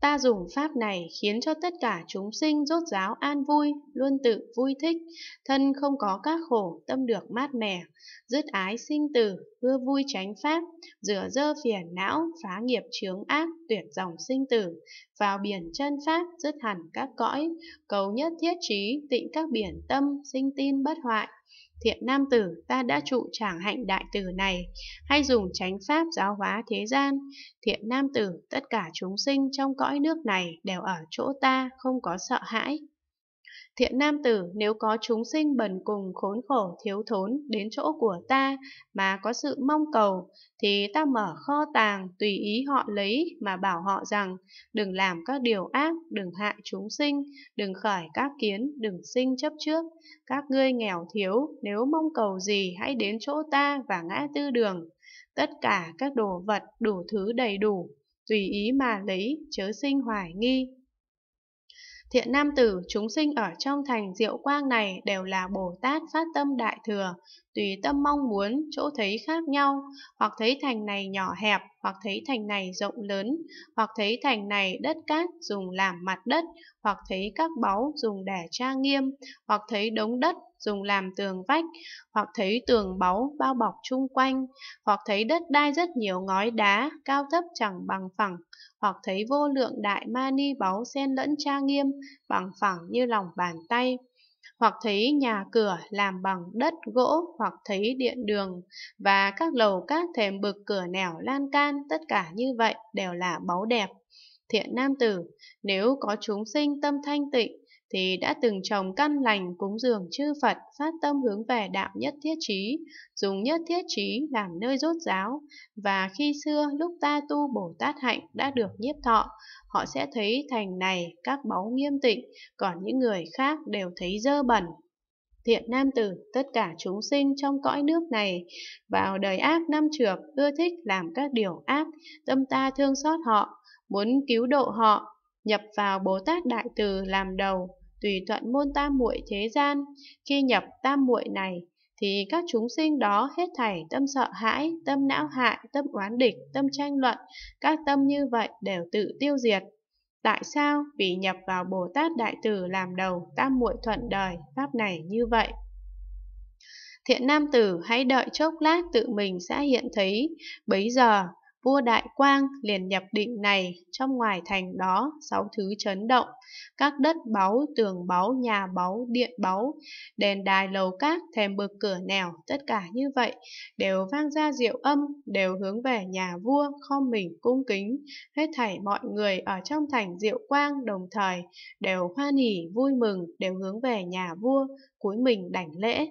Ta dùng pháp này khiến cho tất cả chúng sinh rốt ráo an vui, luôn tự vui thích, thân không có các khổ, tâm được mát mẻ, dứt ái sinh tử, ưa vui tránh pháp, rửa dơ phiền não, phá nghiệp chướng ác, tuyệt dòng sinh tử, vào biển chân pháp, dứt hẳn các cõi, cầu nhất thiết trí, tịnh các biển tâm, sinh tin bất hoại. Thiện nam tử, ta đã trụ chẳng hạnh đại tử này, hay dùng chánh pháp giáo hóa thế gian. Thiện nam tử, tất cả chúng sinh trong cõi nước này đều ở chỗ ta, không có sợ hãi. Thiện nam tử, nếu có chúng sinh bần cùng khốn khổ thiếu thốn đến chỗ của ta mà có sự mong cầu, thì ta mở kho tàng tùy ý họ lấy mà bảo họ rằng đừng làm các điều ác, đừng hại chúng sinh, đừng khởi các kiến, đừng sinh chấp trước. Các ngươi nghèo thiếu, nếu mong cầu gì hãy đến chỗ ta và ngã tư đường. Tất cả các đồ vật đủ thứ đầy đủ, tùy ý mà lấy, chớ sinh hoài nghi. Thiện nam tử, chúng sinh ở trong thành diệu quang này đều là Bồ Tát phát tâm đại thừa, tùy tâm mong muốn, chỗ thấy khác nhau, hoặc thấy thành này nhỏ hẹp, hoặc thấy thành này rộng lớn, hoặc thấy thành này đất cát dùng làm mặt đất, hoặc thấy các báu dùng để trang nghiêm, hoặc thấy đống đất dùng làm tường vách, hoặc thấy tường báu bao bọc chung quanh, hoặc thấy đất đai rất nhiều ngói đá, cao thấp chẳng bằng phẳng, hoặc thấy vô lượng đại mani báu xen lẫn tra nghiêm, bằng phẳng như lòng bàn tay, hoặc thấy nhà cửa làm bằng đất gỗ, hoặc thấy điện đường và các lầu các thềm bực cửa nẻo lan can, tất cả như vậy đều là báu đẹp. Thiện nam tử, nếu có chúng sinh tâm thanh tịnh, thì đã từng trồng căn lành cúng dường chư Phật phát tâm hướng về đạo nhất thiết trí, dùng nhất thiết trí làm nơi rốt giáo. Và khi xưa lúc ta tu Bồ Tát hạnh đã được nhiếp thọ, họ sẽ thấy thành này các báu nghiêm tịnh, còn những người khác đều thấy dơ bẩn. Thiện nam tử, tất cả chúng sinh trong cõi nước này, vào đời ác năm trược, ưa thích làm các điều ác, tâm ta thương xót họ, muốn cứu độ họ, nhập vào Bồ Tát Đại Từ làm đầu, tùy thuận môn tam muội thế gian. Khi nhập tam muội này, thì các chúng sinh đó hết thảy tâm sợ hãi, tâm não hại, tâm oán địch, tâm tranh luận, các tâm như vậy đều tự tiêu diệt. Tại sao? Vì nhập vào Bồ Tát Đại Từ làm đầu, tam muội thuận đời, pháp này như vậy. Thiện nam tử hãy đợi chốc lát tự mình sẽ hiện thấy, bấy giờ vua Đại Quang liền nhập định này, trong ngoài thành đó sáu thứ chấn động, các đất báu, tường báu, nhà báu, điện báu, đèn đài lầu các thềm bực cửa nẻo, tất cả như vậy, đều vang ra diệu âm, đều hướng về nhà vua, khom mình cung kính, hết thảy mọi người ở trong thành diệu quang đồng thời, đều hoan hỉ vui mừng, đều hướng về nhà vua, cúi mình đảnh lễ.